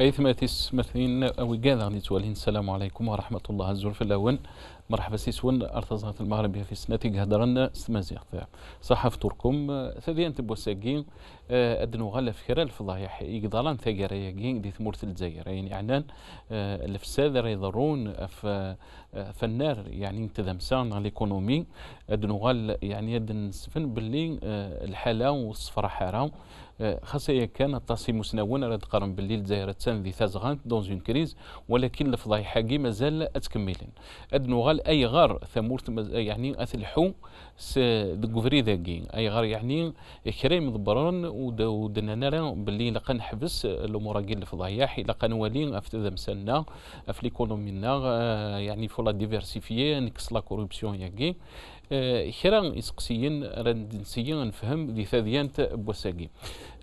أيثما تسمثين أو قال غادي توالين السلام عليكم ورحمة الله. الزول الأول. مرحبا سيسون ارتزغت المغربية في سنتي هدرنا ستمازيغ صحة فطوركم ثدي أنت بوساقين آه، أدنو غالا فكرة الفضايح. يقدران ثقريقين دي ثمورة الجزائر يعني اعنان آه، الفساد راه يضرون. في النار يعني تذمسان على الإيكونومي. أدنو غال يعني أدن سفن باللي آه، الحالة والصفرة حرام خاصة كان التصي مسنون راه تقارن باللي الجزائر تسان ذي ثازغان دون اون كريز ولكن الفضايح حاجي مازال أتكملين. ادنو غال أي غار ثمورت يعني أثلحو دكوفري ذاكي أي غار يعني كريم ضبرون ودنا باللي لقى نحبس الأمور كي الفضايح لقى نولي ذا مسنا في ليكونومينا آه، يعني فولا ديفيرسيفيي نكس لا كوربسيون ياكي كرا يسقسيين راند نسيين نفهم دي ثاديانت بوساقي.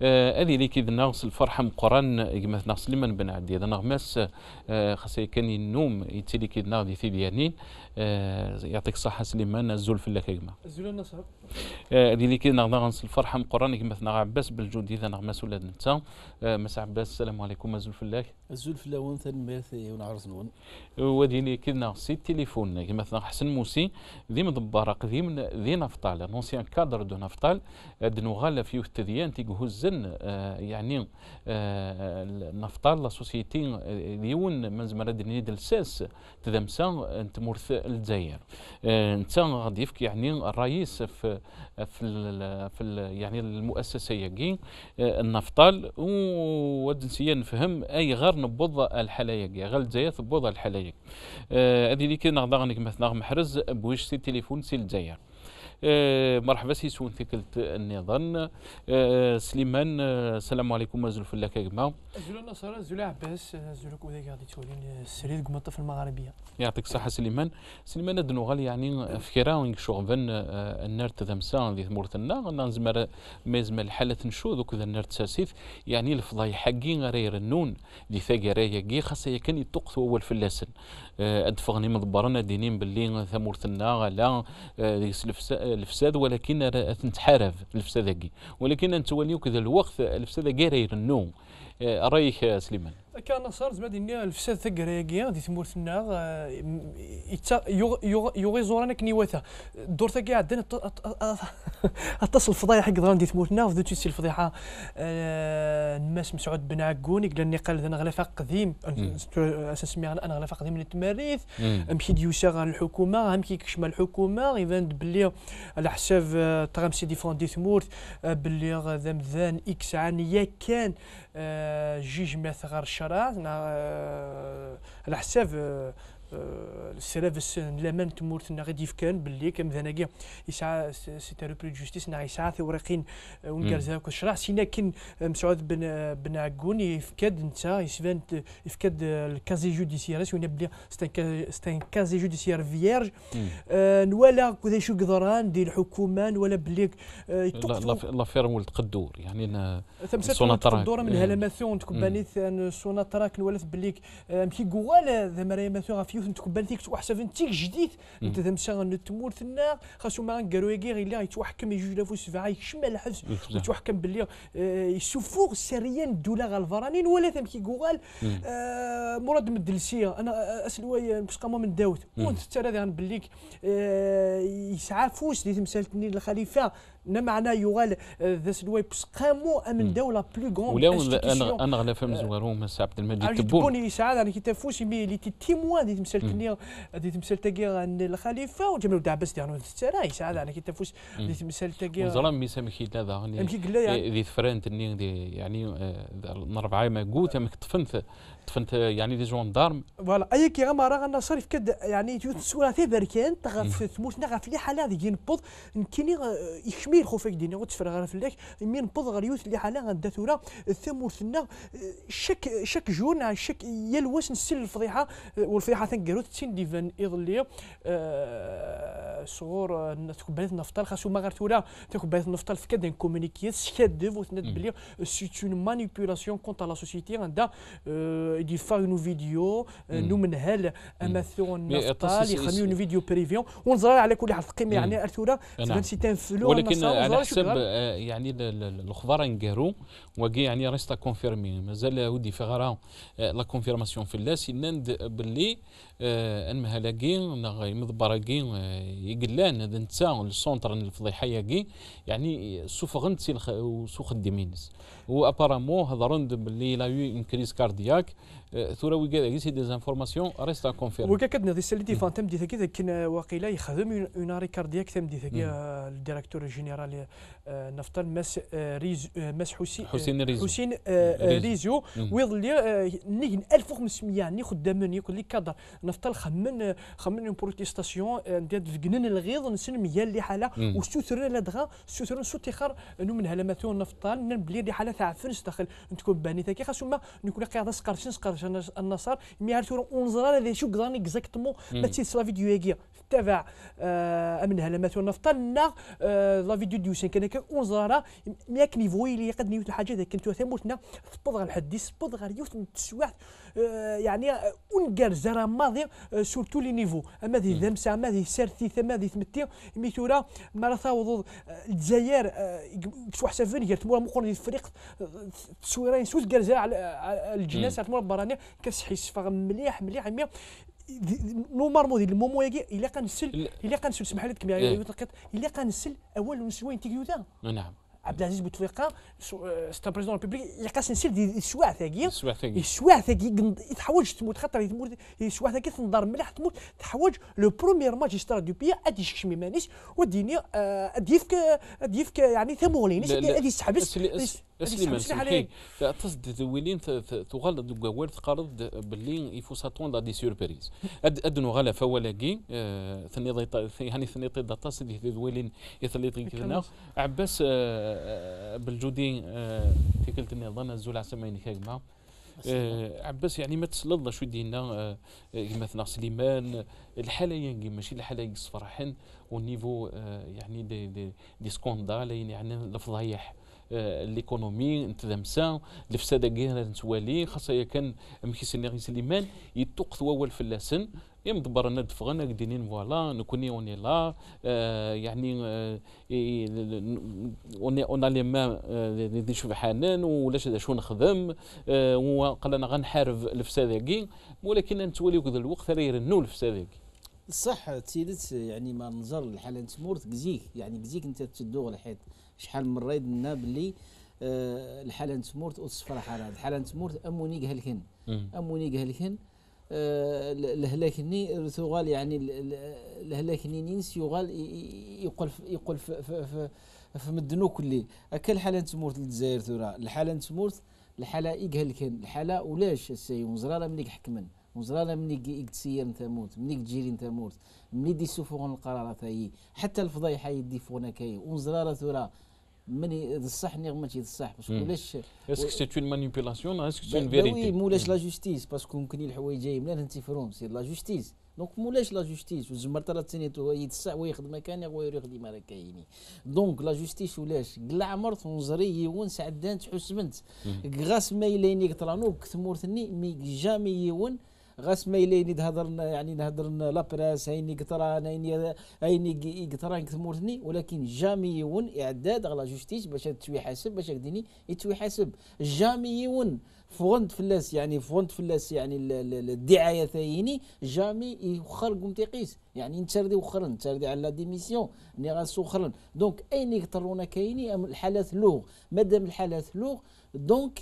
آه، هذه اللي كيد ناقص الفرحة مقران كما ناقص لمن بن عدي؟ هذا نغمس آه، خاصة كان النوم يتلي كيد ناغ دي ثيديانين آه، يعطيك الصحة سليمان الزول في اللكيما الزول النصر هذه اللي كيد ناقص الفرحة مقران كما ناغ عباس بالجود إذا نغمس ولاد نتا. مسا عباس السلام عليكم الزول في الله الزول في الله وين ثنميث ونعرس نون. ودي اللي كيد ناقص التليفون كما حسن موسي ذي مدبر قديم ذي نفطال نونسيان كادر دو نفطال. دنو غالا فيو التديان تيقهزن آه، يعني آه، نفطال لا سوسيتي ديون من زمان دنيا الساس تدمسا تمورث الجزائر آه، انت غادي يفك يعني الرئيس في في في يعني المؤسسة ياكي النفطال ودنسيا نفهم أي غير نبوض الحلايق غير الجزائر تبوض الحلايق هذه اللي كنا غدا مثلا محرز بويش سي تليفون سي الجزائر. آه، مرحبا سي سون ثقلت النظام. آه، سليمان آه، السلام عليكم. ازول فلاك يا جماعة ازول النصارى ازول عباس ازول كودا غادي تولين السريد قمطه في المغاربية. يعطيك الصحة سليمان. سليمان ادنو غالي يعني فكرة وينك شوغفن النار تذمسا ذي ثمورتنا نزمر مازم الحالة نشو وكذا النار تساسيث يعني الفضاي حقي غير النون دي ثاقرايا كي خاصة كان يتقث اول فلاسن أدفغني مضبرنا دينين باللي ثمورتنا غلا الفساد ولكن تنتحارب الفساد هكي ولكن أنت وليو كذا الوقت الفساد غير النوم. آه، رأيك سليمان؟ كان صار زعما ديني الفساد ثقراكيا دي تمورتنا يغي زورانا كنيواتا الدور ثقي عندنا اتصل الفضايح حق دي تمورتنا وذو تيسي الفضيحة. الناس مسعود بن عقون يقول لي قال أنا غلفة قديم أساس سمي أنا غلفة قديم من التماريث أمشي ديوسا الحكومة امشي كشما الحكومة يبان بلي على حساب تغمسي ديفون دي ثمورت بلي ذا مذان إكس عانيه كان. جيج ماث غير الشرع على حساب السلافس لامان تمورتنا غادي يفكان باللي كم ذناكي يسعى سي روبري جوستيس نا يسعى ثورقين ونكرزا كشرع سينا كن مسعود بن بن عقون يفكاد انت يسفان يفكاد الكازي جوديسيير سي بلي ستان كازي جوديسيير فييرج نوالا كذا شو قدران ديال الحكومة نوالا بلي لافير ولد قدور يعني سوناترا قدور من هلاماسيون تكباني سوناترا نوالف بلي مشي قوال ذا مريماسيون في يوث نتكبل تيك توحسب تيك جديد؟ أنت تمشى نتمور ثنا خاصو ما قالوا يقير إلا يتوحكم يجوج لافو سفاعي يكشم الحبس. يتوحكم باللي آه، يسفوغ سريا الدولة غالفرانين ولا ثمكي قوال آه، مراد مدلسيه أنا آه، اسلوي قاموا من داوت وأنت ترى بالليك يسعى فوس دي تمثالتني الخليفة معنى يغال ذا سلوي بس قاموا امن دوله بلو غون ولاو أنا غلا فهم زوارهم عبد المجيد تبون تبوني سعاد أنا كي تفوش مي لي تي تيموان دي تمثال كني دي تمثال تاكي الخليفه وجمال عباس ديالو السراي سعاد أنا كي تفوش دي تمثال تاكي وظلام مي سامي كي هذا يعني ذي فرانت يعني نربعه ما قوت ما تفنت يعني دي جوندارم فوالا أي كي غما راه أنا صرف كد يعني تسوى في بركان تغف ثموت في حالة دي نبض نكيني يشمي خوفك ديني وتفرغ غير فلاك مين نبض غير يوث اللي حالة غدا ثورا ثمورتنا شك شك جون شك يلوس نسل الفضيحة والفضيحة ثنقرو تسين ديفان يظلي أه صغور تكبات النفطال خاصو ما غير ثورا تكبات النفطال في كاد كومونيكي سكاد وثنات بلي سي اون مانيبيولاسيون كونتر لا سوسيتي عندها يدير اون فيديو نو من هال اماثون نفطال يخمي اون فيديو بريفيون ونظر على كل حال قيمه يعني ارثورا سي ان فلو ولكن على حسب؟ آه، يعني ال- ال- الاخبار نقارو وكي يعني ريستا كونفيرمي مازال ودي في غرا آه، لا كونفيرماسيون في اللاس باللي آه، ان مهلاكي نغ مضبراكي يقلان هذا نتا السونتر الفضيحه ياكي يعني سوفغنت سي وسو خدمينس وأبارامون هضرن باللي لا يو اون كريز كاردياك ثورا وي سي دي زانفورماسيون ريستا كونفيرمي وكا كدنا دي سالتي فان تم دي ثاكي كان واقيلا يخدم اون كاردياك تم دي مم. آه، الديريكتور جينيرال آه، نفتل مس آه، ريز مس حسين حسين ريزو. حسين ريزو. ويظل نيجن 1500 يعني خدامين يقول لي كادر نفتل خمن خمن اون بروتيستاسيون ندير في جنن الغيظ نسن ميال لي حاله مم. وستوثرنا لدغا ستوثرنا سو تيخر انه من هلماتو نفطال نبلي دي حاله تاع فنس داخل تكون باني ثاكي خاصو ما نكون قاعد سقرشن سقرش النصر مي عرفتو اونزرا هذا شو قضاني اكزاكتومون. ما تسيس لا فيديو ياكي تبع آه من هلماتو نفطال نا آه لا فيديو ديوسن كان كان اونزرا مياك نيفو اللي قد نيوت الحاجة ذاك كنتو ثموتنا تبض غير الحديث تبض غير يوت آه يعني آه، اونكار زرا ماضي آه سورتو لي نيفو. أما ذي ذمسا أما ذي سارتي ثما ذي ثمتي ميثورا ما راه ثاوض الجزائر كسوا حسافين قالت مورا مقرن الفريق آه، تصويرين سوس كارزا على على الجناس على مورا براني كسحيس فغ مليح مليح مي نورمالمون ديال المومو ياكي إلا كنسل لا. إلا كنسل سمح لي تكمل إيه. إلا كنسل أول نسوين تيكيوتا نعم. عبد العزيز بوتفليقه ستا بريزون ريبوبليك السواع ثاكي السواع ثاقي السواع ثاكي قند- يتحوج تموت خاطر تموت السواع ثاكي تنضر مليح تموت تحوج لو بروميير ماجسترا دو بيا أدي شكشمي مانيش وديني آه، أدي يفك أدي يفك يعني ثمولينيش. أدي يسحبس سليمان سمحي. تصد ت- تغلط دوك وارد تقارض باللي يفو ساتون دي سيربريز ادنو غالا فولاكي آه، ثني يعني ثني سيدي دويلين يثلي عباس آه، آه، بالجودي آه، تيكلت النظام الزول عسمين كاكما آه، عباس يعني ما تسلط شو دينا آه، آه، مثلا سليمان الحالة يعني ماشي الحالة يصفرحن والنيفو آه، يعني دي دي, دي سكوندال يعني الفضايح آه، ليكونومي انت دمسا الفساد كاين نتوالي خاصة هي كان مكيسني غي سليمان يتوق ثوال في يم دبرنا دفغنا قدينين فوالا نكوني أوني لا آه يعني آه أوني اون لي ما دي شوف حنان ولاش شو نخدم آه وقال أنا غنحارب الفساد كي ولكن نتولي كذا الوقت راه يرنو الفساد كي الصح تسيدت يعني ما نظر الحالة تمورت كزيك يعني كزيك أنت تدوغ الحيط. شحال من مرة لنا باللي آه الحالة تمورت وتصفر حالة الحالة تمورت امونيك هلكن امونيك هلكن آه الهلاكني رثوغال يعني ال- ال- الهلاكني نينس يغال يقول يقول في مدنو كلي. هكا الحالة تمورت للجزائر ثورة. الحالة تمورت الحالة يقهلكن الحالة ولاش السي وزرارة منيك حكمن. وزرارة منيك يتسير تموت منيك تجيري تموت مني دي سفوغن القرارات هي حتى الفضايحة يدي فونا كاي. وزرارة ثورة. مني الصح نيغ ماشي الصح باسكو مم. ولاش اسكو سي اون مانيبيلاسيون اسكو سي اون با وي فيريتي مولاش لا جوستيس باسكو ممكن الحوايج جاي ملان انت فروم سي لا جوستيس دونك مولاش لا جوستيس وزمر ترى تاني تو يتسع ويخدم مكان هو يخدم على كايني دونك لا جوستيس ولاش قلع عمرت ونزري يون سعدان تحسبنت غاس ما يليني قطرانو كثمورتني مي جامي يون غاس ما يليني تهضرنا يعني نهضرنا لا بريس هيني قطران هيني هيني قطران كثمورتني ولكن جامي يون إعداد على جوستيس باش تسوي حاسب باش يديني يتوي حاسب. جامي يون فونت فلاس يعني فونت فلاس يعني ال- ال- الدعاية ثايني جامي يوخر قوم تيقيس يعني نتردي وخرن نتردي على لا ديميسيون ني غاس وخرن. دونك أين يقطرونا كايني؟ الحالات لوغ. مادام الحالات لوغ دونك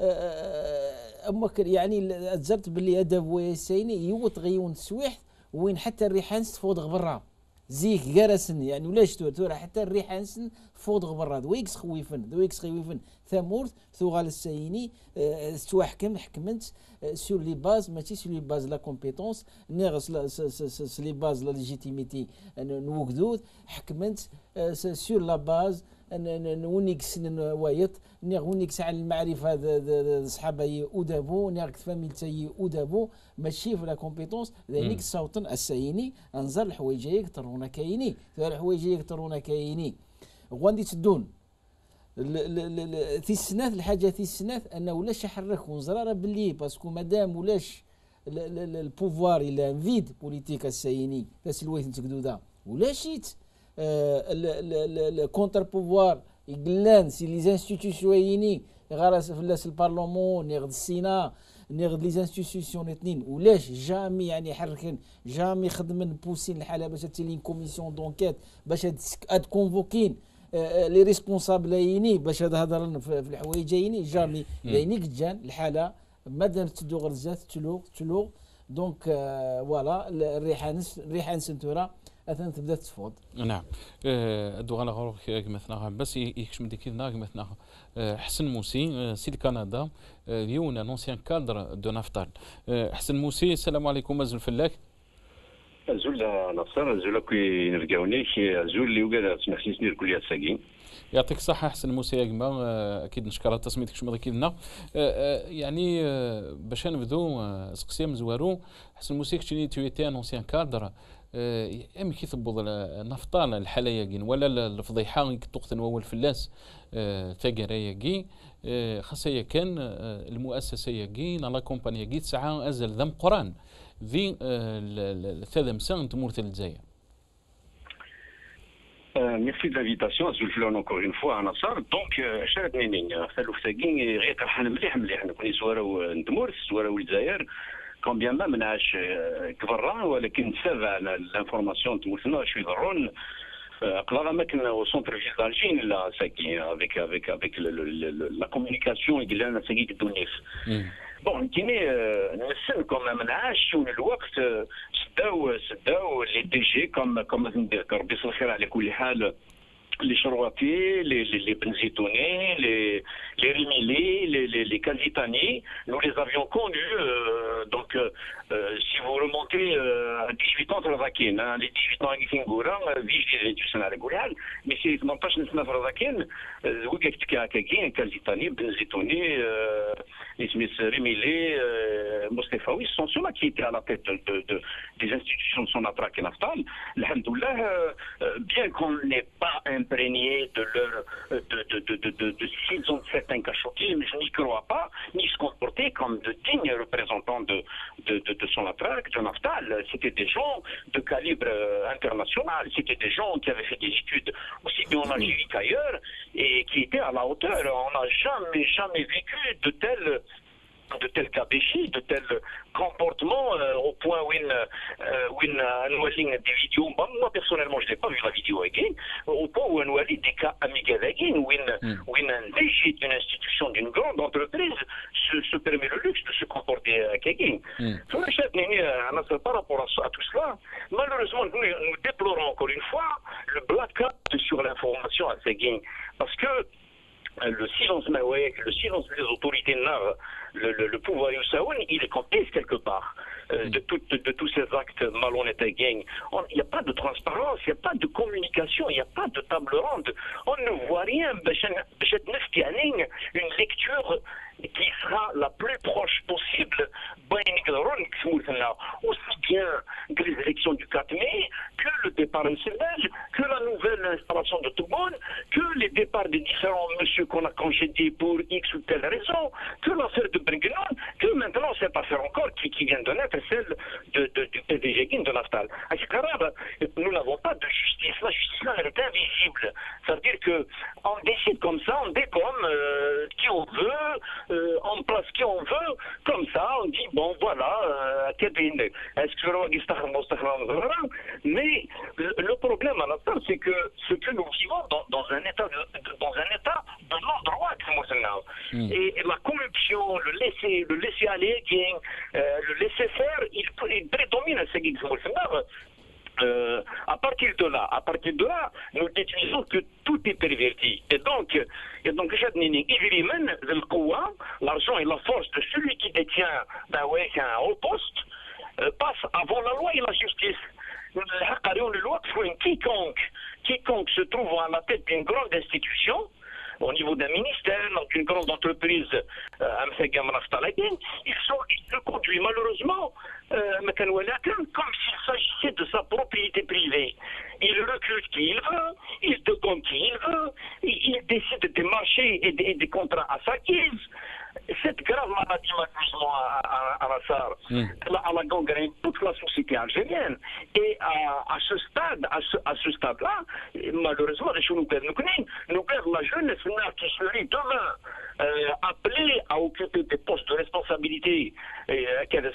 اما كر- يعني ال- تزرت باللي أدب ويسيني يوت غيون تسويح وين حتى الريحان تفوض برا زيك جرسن يعني ولاش تور تور حتى الريحان فوض برا دويكس خويفن دويكس خويفن. ثمورت ثوغال السيني آه، سوا حكم حكمت سور لي باز ماشي سور لي باز لا كومبيتونس نيغس لي باز لا ليجيتيميتي نوكدود حكمت سور لا باز نونيك سن وايط نيغ ونيك ساعة المعرفة ذا- ذا- ذا صحابي أودابو نيغ فاميلتي أودابو ماشي في لا كومبيتونس. ذلك مم. صوتا السيني أنظر الحوايج يكثرونا كايني الحوايج يكثرونا كايني غواندي تدون. في السنات الحاجة في السنات أنه ولاش يحرك ونزراره باللي باسكو مادام ولاش ال- ال- ال- البوفوار إلى فيد بوليتيك السيني تاس الويت نتقدو ذا. ولا شيت الكونتر بوفوار يقلان سي لي انستيتيوشن غارس فلاس البارلمون نيغد السينا نيغد لي انستيتيوشن اثنين ولاش جامي يعني حركن جامي خدمن بوسين الحاله باش تلين كوميسيون دونكيت باش اد كونفوكين لي ريسبونسابل يني باش هذا هضر في الحوايج يني جامي يعني جان الحاله مادام تدو غرزات تلوغ تلوغ دونك فوالا الريحان الريحان سنتورا اثن تبدا تفوض. نعم. أدو غانا غروك مثلا بس يكشم ديك مثلا حسن موسي سيد كندا ديونا نونسيان كادر دو نفتال. حسن موسي السلام عليكم. أزول فلاك. زول نصر. زول كي نرجعوني زول اللي وقال سمحتي سنير كليات ساكين يعطيك الصحة حسن موسى يا جماعة أكيد نشكر على تصميتك شو مضيك لنا يعني باش نبدو سقسيا مزوارو حسن موسى كشني تويتي ان أونسيان كادر. ام كي تبوض نفطان الحالة ياكين ولا الفضيحة تقت نوول فلاس تاقرا ياكي. خاصة كان المؤسسة ياكي لا كومباني ياكي تسعى أزل ذم قرآن. ذي الثلاث سنة تمورت الجزائر ميرسي دو لانفيتاسيون زولفلون أونكور إون فوا نصر دونك شاد نينين ثالوث ثاقين غير مليح مليح. نكوني سوارو ندمور سوارو الجزائر. كون بيان ما منعش كبرا ولكن تابع الانفورماسيون تموتنا شو يضرون؟ قلنا ما كنا centre ville d'Algine là ساكي avec avec avec la communication يقول لنا ساكي الدونيس بون كيني نسن كون ما منعاش الوقت سداو سداو لي دي جي كوم كوم ربي يصل الخير على كل حال les Choroati, les, les, les Benzitoni, les, les Rimili, les, les, les nous les avions connus. Euh, donc, euh, si vous remontez euh, à 18 ans, Travakin, hein, les 18 ans, Gifingura, Vigi, les Tussana, les Gourial, mais si vous n'entendez pas Travakin, vous avez Kazitani, Benzitoni, les Smith Rimili, Mostefaoui, ce sont ceux-là qui étaient à la tête de, de, de, des institutions de son attraque et Naftal. Alhamdoulilah, bien qu'on n'ait pas un imprégné de leur de, de, de, de, de, de s'ils ont certains cachotismes, je n'y crois pas, ni se comporter comme de dignes représentants de, de, de, son de Naftal. C'était des gens de calibre international, c'était des gens qui avaient fait des études aussi bien en Algérie qu'ailleurs et qui étaient à la hauteur. On n'a jamais, jamais vécu de tels de tels cabéchis, de tels comportements euh, au point où une, euh, où une, un des vidéos, moi, moi personnellement je n'ai pas vu la vidéo again, au point où un wali des cas amigal again, où, une, mm. où une, un DG d'une institution, d'une grande entreprise se, se, permet le luxe de se comporter avec again. Mm. Par rapport à, à, tout cela, malheureusement nous, nous déplorons encore une fois le blackout sur l'information à Seguin, parce que le silence le silence des autorités nord, le, le, le pouvoir Youssaoun, il est complice quelque part euh, de, tout, de, de, tous ces actes malhonnêtes et gang. Il n'y a pas de transparence, il n'y a pas de communication, il n'y a pas de table ronde. On ne voit rien. Une lecture qui sera la plus proche possible aussi bien que les élections du 4 mai, que le départ national, que la nouvelle installation de tout le monde, que les départs des différents monsieur qu'on a congédiés pour X ou telle raison, que l'affaire de Bringenon, que maintenant cette affaire encore qui, vient de naître, celle de, de, du PDG de Naftal. Nous n'avons pas de justice. La justice là, elle est invisible. Ça veut dire que on décide comme ça, on décomme euh, qui on veut, euh, on place qui on veut, comme ça, on dit bon voilà, euh, est-ce que mais le, problème à la c'est que ce que nous vivons dans, dans un état de, dans un état de non-droit, mm. et, et, la corruption, le laisser, le laisser aller, euh, le laisser faire, il, il prédomine à ce euh, à partir de là, à partir de là, nous déduisons que tout est perverti. Et donc, et donc, l'argent et la force de celui qui détient ben ouais, un haut poste euh, passe avant la loi et la justice. Quiconque, quiconque se trouve à la tête d'une grande institution, au niveau d'un ministère, d'une grande entreprise, euh, ils se conduisent malheureusement comme s'il s'agissait de sa propriété privée. Il recrute qui il veut, il te décide des marchés et des, des contrats à sa guise. Cette grave maladie, malheureusement, à, à, à Nassar, Mm. elle a- elle a gangréné toute la société algérienne. Et à, à ce stade, à ce, à ce stade-là, malheureusement, les choses nous perdent. Nous perdons la jeunesse qui serait demain euh, appelée à occuper des postes de responsabilité euh, qu'elle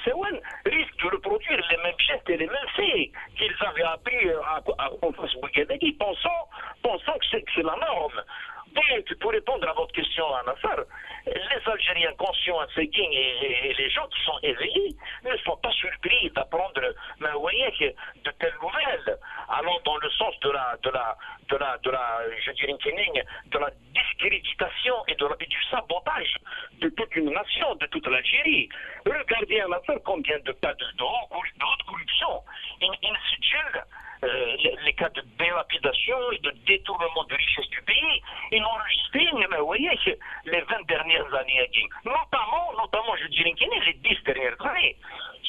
risque de reproduire les mêmes gestes et les mêmes faits qu'ils avaient appris euh, à, à, face Bouguedegui, pensant, pensant que c'est la norme. Donc, pour répondre à votre question, Anassar, les Algériens conscients à et, et les gens qui sont éveillés ne sont pas surpris d'apprendre, de telles nouvelles allant dans le sens de la, de la, de la, de la, je dirais, de la discréditation et, de la- du sabotage de toute une nation, de toute l'Algérie. Regardez Anassar combien de cas de, de, de haute corruption. Euh, euh, les cas de délapidation et de détournement de richesses du pays, ils ont enregistré, mais vous voyez, les 20 dernières années, hein, notamment, notamment, je dirais, les 10 dernières années.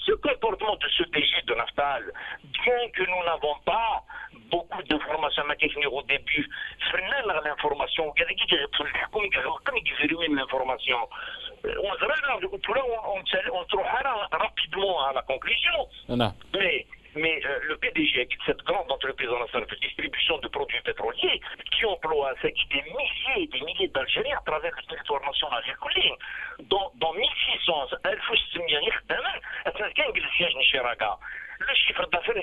Ce comportement de ce DG de Naftal, bien que nous n'avons pas beaucoup d'informations techniques au début, freinant l'information, Il y a l'information, euh, on se rend rapidement à la conclusion. Mais mais le PDG cette grande entreprise nationale de distribution de produits pétroliers qui emploie des milliers et des milliers d'Algériens à travers le territoire national. Dans, dans 1600, le chiffre d'affaires de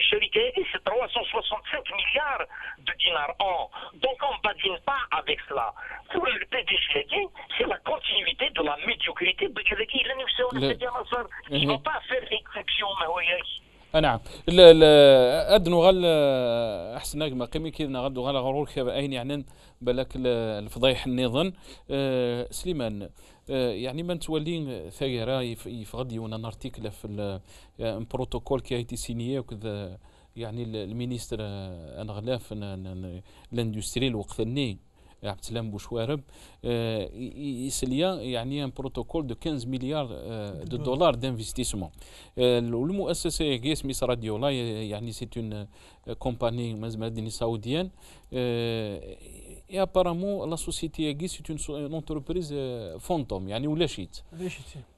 c'est 365 milliards de dinars an. Donc on ne badine pas avec cela. Pour le PDG, c'est la continuité de la médiocrité de Kiriki. Il ne va pas faire exception, mais نعم. لا لا أدنو غال آه، أحسن ما قيمي كي غادو غال غرور كيف أين يعني بالك ال- الفضايح النظام آه، سليمان آه، يعني من تولي يف- يفغد يونا أن أرتيكل في آه، بروتوكول كي ايتي سينيي وكذا يعني ال- المينيستر آه، انغلاف الاندستري الوقت الني. عبد السلام بوشوارب آه، يسليا يعني ان بروتوكول دو 15 مليار دو دولار دانفستيسمون والمؤسسه يجي اسمها راديولا يعني سي اون كومباني مدني سعوديان اي ابارامون لا سوسيتي يجي سي اون انتربريز فونتوم يعني ولا شيت؟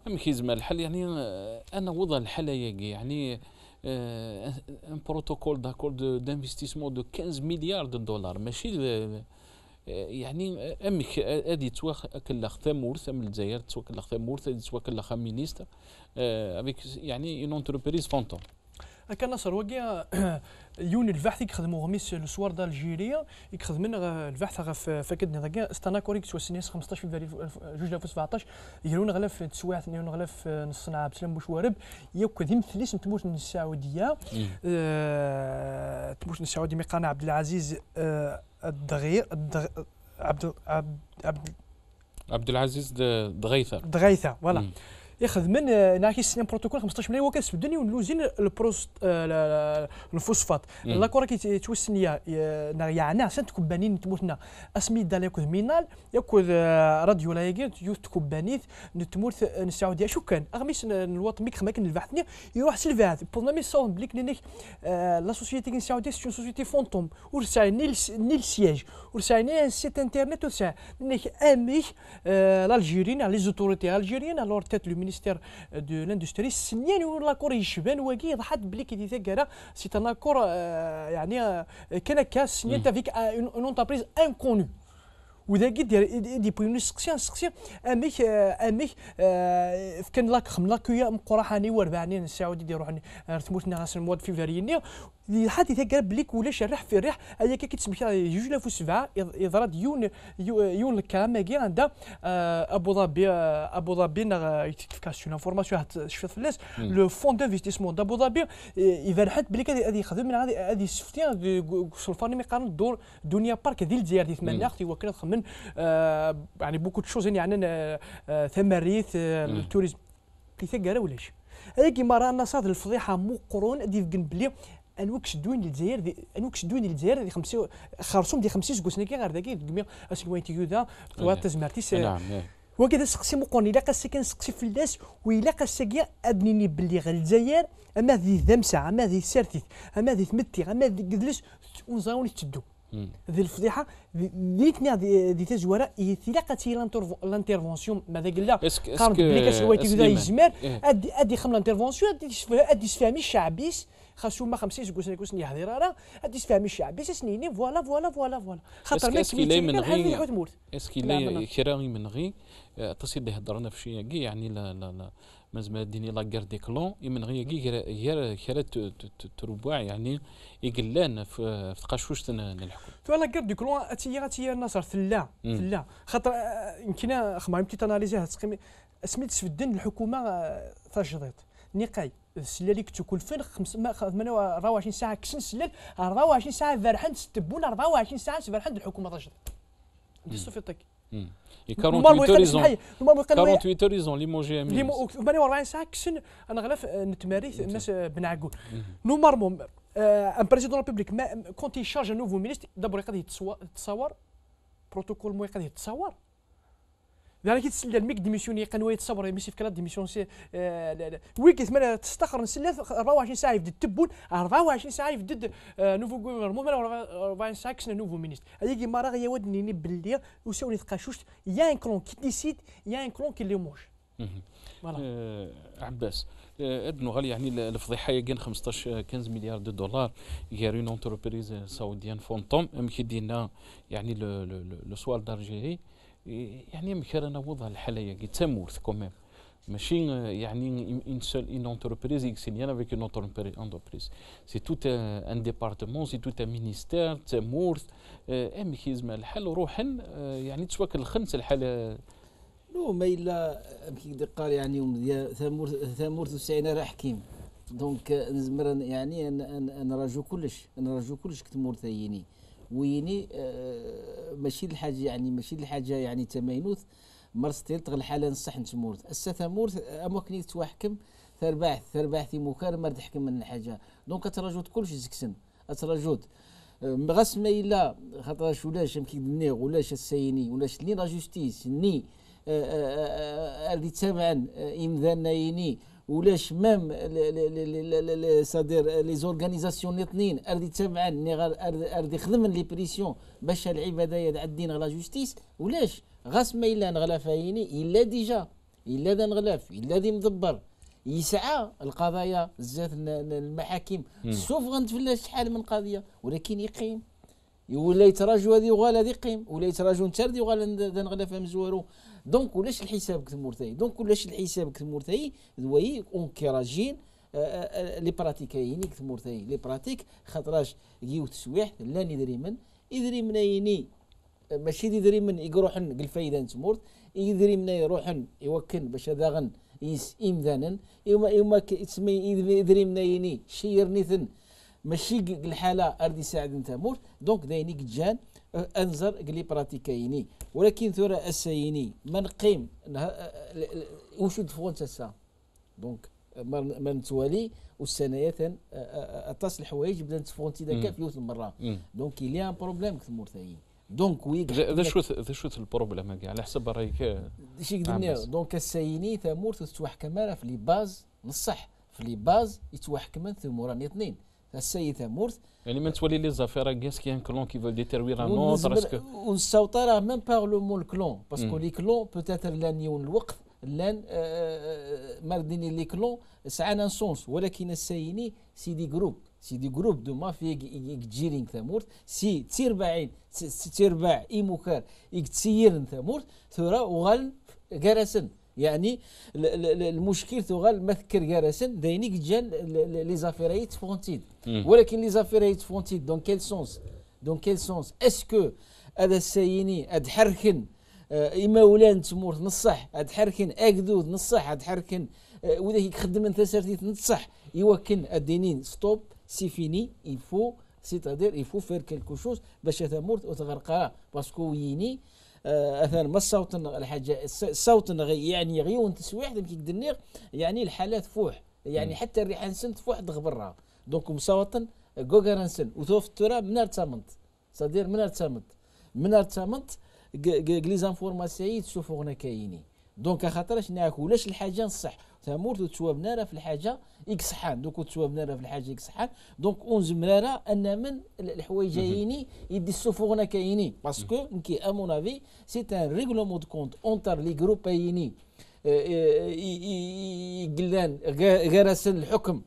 أم كيزما الحل يعني آه، أنا وضع الحل يجي يعني ان بروتوكول داكور دانفستيسمون دو 15 مليار دو دولار ماشي يعني أمك أدي توا كلا ثمورث من الجزائر توا كلا ثمورث ادي خا مينيستر افيك يعني اون انتربريز فونتوم كان نصر وقيا يون البحث يخدموا غميس السوار دا الجيريا يخدمن البحث غف فكدنا ذاك استنا كوريك سوا سنيس 15 فبراير 2017 يهرون غلاف تسواع ثنين غلاف نصنع عبد السلام بوشوارب يوك ذي مثليس نتموت من السعودية. آه، تموت من السعوديه ميقانا عبد العزيز آه، الدغير الدغ- عبد عبد عبد العزيز دغيثة. دغيثة فوالا. ياخذ من آه، ناكي سنين بروتوكول 15 مليون وكاس الدنيا ونلوزين البروست آه، الفوسفات. لا كورا كي توسنيا يعني عشان تكبانين تموتنا. اسمي دال ياكل مينال ياكل آه، راديو لا يجي يوت تكبانيت نتموت السعوديه شو كان أغميس الوطن ميك خماكن البحثني يروح سلفات بور مي صون بليك آه، لا سوسيتي السعوديه سي سوسيتي فونتوم ورساي نيل نيل سياج ورساي نيل سيت انترنت ورساي نيك امي l'Algérien, les autorités algériennes, alors peut-être le ministère de l'Industrie, سنين l'accord يشبان واقي ضحت بلي كي تيتاكرا سي ان اكور يعني كان كا سنين افيك اون انتربريز انكونو وذا قد دي بوين سقسيان سقسيان اميك اميك كان لاك خم لاكويا مقراحاني وربعني السعودي دي روحني رتموتنا غاس المواد فيفريني لحد يتاكر بليك ولاش الريح في الريح هي كي تسمى جوج لاف وسبعه يضرب يون يو- يون الكلام كي عندها ابو ظبي ابو ظبي نوتيفيكاسيون انفورماسيون شفت في الناس. لو فون دانفستيسمون دابو ظبي اذا رحت بليك هذه يخدم من هذه هذه سفتيان سلفاني مي قارن دور دنيا بارك ذي الجزائر دي ثمان. أختي وكنا تخمن يعني بوكو تشوز يعني آه، ثماريث آه، مم. التوريزم كي ثقارا ولاش هذا كيما رانا صاد الفضيحه مو قرون دي فكن بلي انوك شدوين للجزائر دي انوك شدوين للجزائر دي خمسين خرصوم دي خمسين سكوسنا كي غير ذاكي كمية اسكوين تيجو ذا أيه. تزمرتي نعم. وكذا سقسي مقون إلا قاسي كان سقسي في الناس وإلا قاسي ادنيني بلي غير الجزائر أما ذي ذمسة أما ذي سارتيث أما ذي ثمتي أما ذي قدلس ونزاوني مم. ذي الفضيحة ذي ذي تزوره يتلاقى لانترفونسيون ماذا قلنا قارن اسك بليكاسيون وايتي ذا سليمان. يزمر إيه. ادي أدي خم لانترفونسيون أدي أدي الشعبيس خاصو ما خمسين سكوس نكوس يحضر راه ادي يسفهمي الشعبيس سنيني فوالا فوالا فوالا فوالا. خاطر ما اسكي لا من مورت اسكي لا، لا لا. كراغي من غي تصيد هضرنا في شي كي يعني لا لا لا. مازال ديني لا كار دي كلون من غي كي غير غير تربع يعني يقلان في تقشوش نلحكم فوالا كار دو كلون اتيا اتيا النصر ثلا مم. ثلا. خاطر آه، يمكن خمار يمكن تاناليزيها تقيم سميت سفدن الحكومة آه، تجريط نقاي. السلالي كنت كل فين؟ خمس ما خ- 24 ساعة كسن سلال 24 ساعة فرحان ستبون 24 ساعة فرحان الحكومة تجريط دي. Et نورمال 48 ويقال heures, ils ont اسمحي نورمال ويقال 48 heures, ils ont limogé Amine. لي 48 ساعة كسن أنا غلاف آه، نتماري الناس بن عقول مم. نورمالمون ان بريزيدون ريبوبليك كونت يشارج نوفو مينيستر دابا يقدر يتصور بروتوكول مو يقدر يتصور يعني كي تسلى الميك ديميسيون يقن وي يتصور ماشي في كلا ديميسيون سي آه، ويكي ثمانية تستخر نسلى 24 ساعة يبدا تبون 24 ساعة يبدا آه، نوفو غوفرنمون 24 ساعة كسنا نوفو مينيستر. هذيك ما راه يا ودني باللي وساوني تقاشوش يا ان كلون كي ديسيد يا ان كلون كي لي موش. فوالا عباس آه، ابن غالي يعني ال- الفضيحة كان 15 15 مليار دو دولار. غير اون انتربريز سعوديان فونتوم أم كي دينا يعني لو سوال دارجيري يعني مكرنا وضع الحاليه كي تمورث كوميم ماشي يعني une seule une entreprise exilienne avec une entreprise. C'est tout un, un département c'est tout un ministère تمورث ام كيزما الحل روحا آه، يعني تسواك الخنس الحالة. نو ما إلا كي قال يعني يوم ديال ثمور ثمور تسعين راه حكيم. دونك نزمر يعني نراجو كلش نراجو كلش كتمور ثيني. ويني آه، ماشي الحاجة يعني ماشي الحاجة يعني تماينوث مرستيل تغل حاله نصح نتمورت السا ثمورت اماكن تتوحكم ثرباح ثرباح في مكان ما تحكم من الحاجة. دونك أتراجوت كلش زكسن أتراجوت. غاس ما إلا خاطرش ولاش يمكن نيغ ولاش السيني ولاش ني لا جوستيس ني اللي تابعا امذانا يني ولاش مام سادير لي زورغانيزاسيون الاثنين اردي تابعا ني أرد- اردي خدم لي بريسيون باش العبادة يعدين على جوستيس ولاش غاس ما إلا نغلا فايني إلا ديجا إلا ذا نغلاف إلا ذي مدبر. يسعى القضايا ن- المحاكم. سوف غنتفلا شحال من قضية ولكن يقيم. ولا يتراجعوا هذه وغالا هذه قيم ولا يتراجعوا انت هذه وغالا ذا نغلا فهم زوارو. دونك ولاش الحساب كتمورتاي دونك ولاش الحساب كتمورتاي دوي اونكراجين لي براتيكايني كتمورتاي لي براتيك خاطراش يجيو تسويح من؟ يدري من يني ماشي يدري من يروحن الفايده نتمورت يدري من يروحن يوكن باش هذا غن يس امذانا يوم يوم تسمي يدري من يني شير نيثن ماشي الحاله أردي يساعد انت مور دونك دايني جان أنظر قلي براتيكايني. ولكن ثورة أه، ل- ل- وش تفون تسا دونك ما ما نتوالي والسنايات أطاس الحوايج بدا نتفونتي. ذاك في يوث المرة. دونك إلي أن بروبليم كثمور ثاني دونك وي ذا شو ذا شو البروبليم هكا على حسب رأيك شي قدرنا. دونك السايني ثامور تتوحكم راه في لي باز نصح. في لي باز يتوحكم ثموراني اثنين. السيد ثامور يعني من تولي لي زافير كاس كي ان كلون كي فول ديتيروير ان اوتر اسكو ونستوطى راه ميم بارلومون الكلون باسكو مم. لي كلون بوتيتر لأن يون الوقت لأن مارديني لي كلون سعانا سونس ولكن السايني سي دي جروب سي دي جروب دو مافيا جيرين ثامورت سي تيرباعين تيرباع ايموكار يكتسيرن ثامورت ثورا وغال جرسن. يعني ال- ال- ال- المشكل ثغال ما ذكر جرسن داينيك جان لي زافيريت فونتيد. ولكن لي زافير يتفونتي دون كيل سونس دون كيل سونس اسكو هذا السايني اد حركن آه، تمور نصح اد حركن اكدود نصح اد حركن آه، وذا يخدم أنت سرتيت نصح يوكن الدينين ستوب سي فيني يفو سيتادير يفو فير كيلكو شوز باش تمور وتغرقها. باسكو يني آه، اثان ما الصوت الحاجة الصوت غي- يعني غيون تسويح يمكن يقدر يعني الحالات فوح. يعني. حتى الريحة نسن تفوح دغبرها دونك مصوتا غوغرانسن وتوف ترى من ارتمنت صدير من ارتمنت من ارتمنت لي زانفورماسيون تشوفوا هنا كاينين. دونك خاطرش ناك ولاش الحاجة نصح؟ تامور تسوى بنارة في الحاجة إكس حان دوك تسوى بنارة في الحاجة إكس حان دونك اونز مرارة أن من الحوايج يدي السفوغنا كاينين. باسكو نكي ا مون افي سي ان ريغلومون دو كونت اونتر لي جروب بايني يقلان غرسن الحكم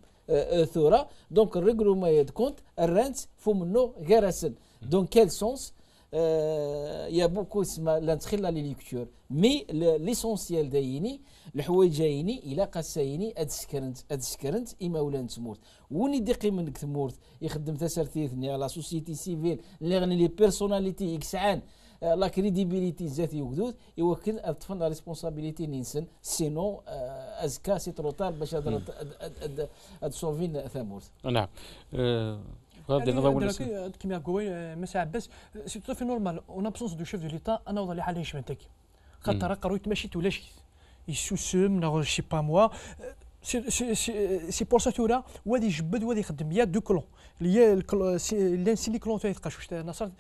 ثورة دونك الريغلومون دو كونت الرانت فو منو غرسن دونك كيل سونس il y a beaucoup l'intérêt les lectures mais l'essentiel دايني الحوايج جايني إلى قاسايني أد سكرنت أد سكرنت إما ولا تمورت وني دقي منك تمورت. يخدم تسرتيثني على سوسيتي سيفيل اللي غني لي بيرسوناليتي يكسعان لا كريديبيليتي ذاتي وكدود يوكل لا ريسبونسابيليتي نينسن. سينو أزكا سي تروطار باش تسولفين ثمورت. نعم. غادي نضوي كيما قوي مسا عباس. سي تو في نورمال اون ابسونس دو شيف دو ليتا أنا وضع لي حالي شمنتك خاطر قرويت ماشي ولا شي يسوسم نغ شي با موا سي بور سا تورا وادي يجبد وادي يخدم يا دو كلون اللي هي لانسي لي كلون تايتقاش واش نصر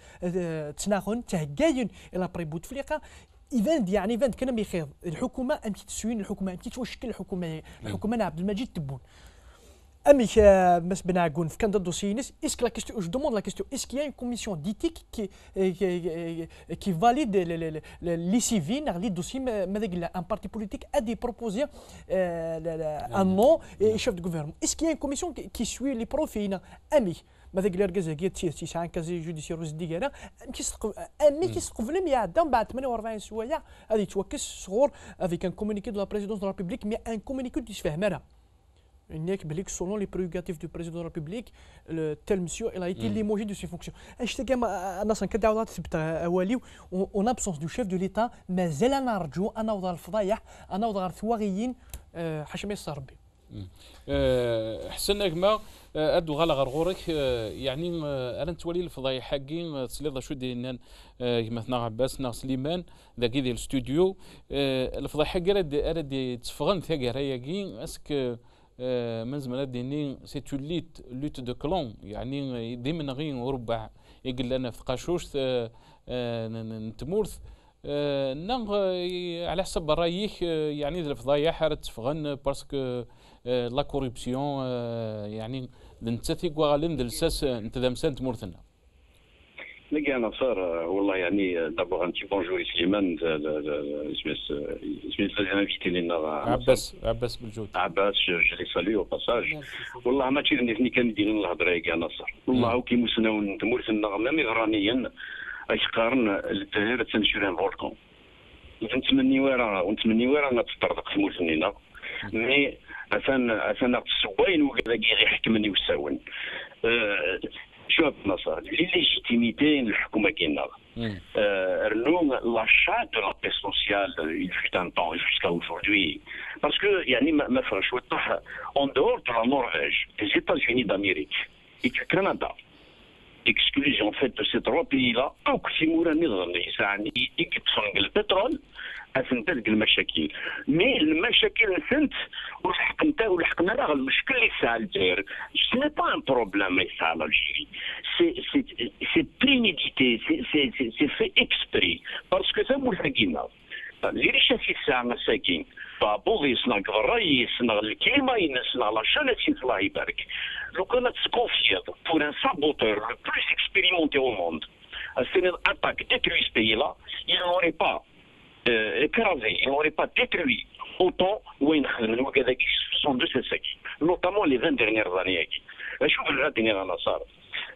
تناغن تهكاين إلى بريبوت فليقه ايفان يعني ايفان كان بخير الحكومة امتي تسوين الحكومة امتي توشكل الحكومة الحكومة عبد المجيد تبون Ami, Ms. Benagoun, quand on dossier, est-ce que la question, je demande la question, est-ce qu'il y a une commission d'éthique qui, qui, qui valide les, civils, les dossiers, un parti politique a des proposé euh, un nom et chef de gouvernement Est-ce qu'il y a une commission qui, suit les profils Ami, مثلا قال كازاكي تسعة كازي جوديسير وزد ديكانا امي كيستقبل مي عدا من بعد 48 سوايع غادي يتوكس صغور افيك ان كومونيكي دو لا بريزيدونس دو لا ريبوبليك مي ان كومونيكي تيسفهم راه هناك بليك سولون لي بريغاتيف دو بريزيدون لا ريبوبليك تيل مسيو il a été limogé de ses fonctions. اش تلقى أنا كدعوة تثبت اوالي اون ابسونس دو شيف دو ليتا مازال نرجو أنا وضع الفضايح أنا وضع الثواغيين حاشا ما يسر ربي حسن اكما ادو غالا غرغورك يعني أنا نتولي الفضايح حقي تسلي شو دينا مثلا عباس نا سليمان ذاك ديال الاستوديو الفضايح حقي راه تفغن ثاقي رايقي اسك من زمان ديني سي تو ليت لوت دو كلون يعني ديما غي ربع يقول لنا في قاشوش نتمورث. نغ على حسب رأيك يعني الفضايح راه تفغن باسكو لا كوريبسيون يعني نتثق وغالين دلساس انت دمسان تمورثنا لقي أنا صار والله يعني دابور ان تي بونجور سليمان اسمس اسمس انفيتي لنا عباس عباس بالجود. عباس جو لي سالي أو باساج والله ما تشيرني فني كان ندير الهضرة يا نصر والله كي مسنا نتمورس النغمه مغرانيا اشقارن الدهير تنشرين فولكون نتمني ورا ونتمني ورا تطرق في موسنينا مي اثان اثان السواين وكذا غير يحكمني وساون. شوف نصر لي ليجيتيميتي الحكومه كاينه رنو l'achat de la paix sociale il fut un temps jusqu'à aujourd'hui parce que يعني ما فرش وطح en dehors de la Norvège des États-Unis d'Amérique et du Canada exclusion faite de ces trois pays-là أقسم نظام يعني يكتفن البترول اثنت هذيك المشاكل مي المشاكل نسنت ولحقنتها ولحقنا راه المشكل اللي سال الجزائر سي با ان بروبليم يسعى الجيري سي سي سي بريميديتي سي سي سي في اكسبري باسكو ثم الحكينا اللي ريشا في الساعه مساكين بابوغ يصنع كفرا يصنع الكلمه يصنع لا شانتين الله يبارك لو كان تسكونفير بور ان سابوتور لو بلوس اكسبيريمونتي او موند c'est une attaque détruit ce pays-là, il n'aurait pas euh, écrasé, il n'aurait pas détruit autant وين خدموا كذاك sont de ces sacs, notamment les 20 dernières années. شوف الغد انا صار